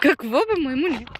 Как Вова, моему лет.